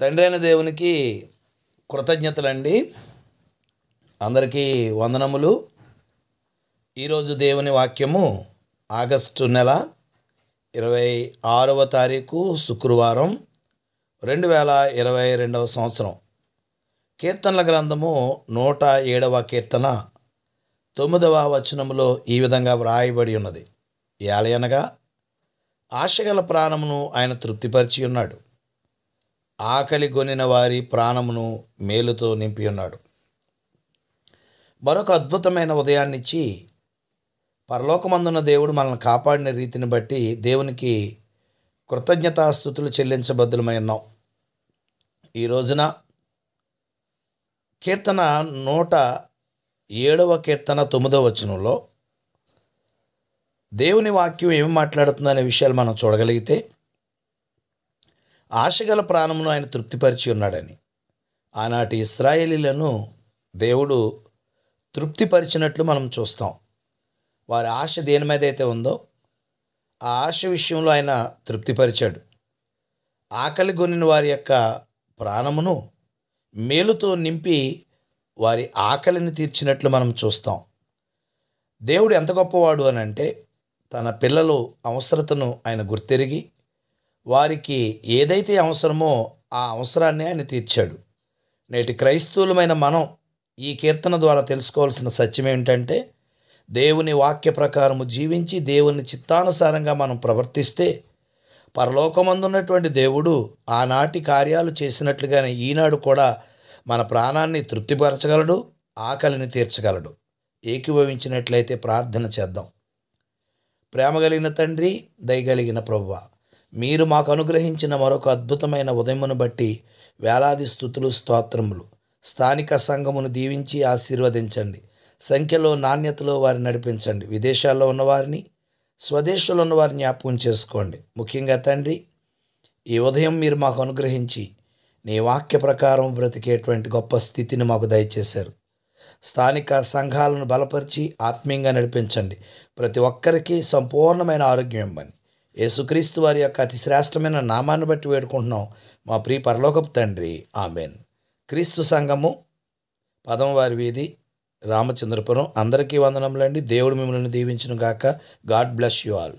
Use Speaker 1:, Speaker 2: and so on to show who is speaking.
Speaker 1: తండ్రి అయిన దేవునికి కృతజ్ఞతలండి. అందరికీ వందనములు. ఈరోజు దేవుని వాక్యము ఆగస్టు నెల ఇరవై ఆరవ తారీఖు శుక్రవారం రెండు వేల ఇరవై రెండవ సంవత్సరం. కీర్తనల గ్రంథము నూట ఏడవ కీర్తన తొమ్మిదవ వచనములో ఈ విధంగా వ్రాయబడి ఉన్నది. ఏలయనగా ఆశగల ప్రాణమును ఆయన తృప్తిపరిచి ఉన్నాడు. ఆకలి గొనిన వారి ప్రాణమును మేలుతో నింపి ఉన్నాడు. మరొక అద్భుతమైన ఉదయాన్నిచ్చి పరలోకమందున్న దేవుడు మనల్ని కాపాడిన రీతిని బట్టి దేవునికి కృతజ్ఞతాస్థుతులు చెల్లించబద్దులమై ఉన్నాం. ఈ రోజున కీర్తన నూట ఏడవ కీర్తన తొమ్మిదవ వచనంలో దేవుని వాక్యం ఏమి మాట్లాడుతుందనే విషయాలు మనం చూడగలిగితే ఆశగల ప్రాణమును ఆయన తృప్తిపరిచి ఉన్నాడని. ఆనాటి ఇస్రాయేలీలను దేవుడు తృప్తిపరిచినట్లు మనం చూస్తాం. వారి ఆశ దేని మీద అయితే ఉందో ఆ ఆశ విషయంలో ఆయన తృప్తిపరిచాడు. ఆకలి కొనిన వారి యొక్క ప్రాణమును మేలుతో నింపి వారి ఆకలిని తీర్చినట్లు మనం చూస్తాం. దేవుడు ఎంత గొప్పవాడు అని అంటే తన పిల్లలు అవసరతను ఆయన గుర్తెరిగి వారికి ఏదైతే అవసరమో ఆ అవసరాన్ని ఆయన తీర్చాడు. నేటి క్రైస్తవులమైన మనం ఈ కీర్తన ద్వారా తెలుసుకోవాల్సిన సత్యం ఏమిటంటే దేవుని వాక్య ప్రకారము జీవించి దేవుని చిత్తానుసారంగా మనం ప్రవర్తిస్తే పరలోకమందున్నటువంటి దేవుడు ఆనాటి కార్యాలు చేసినట్లుగానే ఈనాడు కూడా మన ప్రాణాన్ని తృప్తిపరచగలడు ఆకలిని తీర్చగలడు. ఏకీభవించినట్లయితే ప్రార్థన చేద్దాం. ప్రేమ కలిగిన తండ్రి దయగలిగిన ప్రవ్వ మీరు మాకు అనుగ్రహించిన మరొక అద్భుతమైన ఉదయమును బట్టి వేలాది స్థుతులు స్తోత్రములు. స్థానిక సంఘమును దీవించి ఆశీర్వదించండి. సంఖ్యలో నాణ్యతలో వారిని నడిపించండి. విదేశాల్లో ఉన్నవారిని స్వదేశంలో ఉన్నవారిని జ్ఞాపకం చేసుకోండి. ముఖ్యంగా తండ్రి ఈ ఉదయం మీరు మాకు అనుగ్రహించి నీ వాక్య ప్రకారం బ్రతికేటువంటి గొప్ప స్థితిని మాకు దయచేశారు. స్థానిక సంఘాలను బలపరిచి ఆత్మీయంగా నడిపించండి. ప్రతి ఒక్కరికి సంపూర్ణమైన ఆరోగ్యం ఇవ్వండి. యేసుక్రీస్తు వారి యొక్క అతి శ్రేష్టమైన నామాన్ని బట్టి వేడుకుంటున్నాం. మా ప్రియ పరలోకపు తండ్రి ఆమెన్. క్రీస్తు సంఘము పదమవారి వీధి రామచంద్రపురం. అందరికీ వందనములండి. దేవుడు మిమ్మల్ని దీవించును గాక గాడ్ బ్లెస్ యు ఆల్.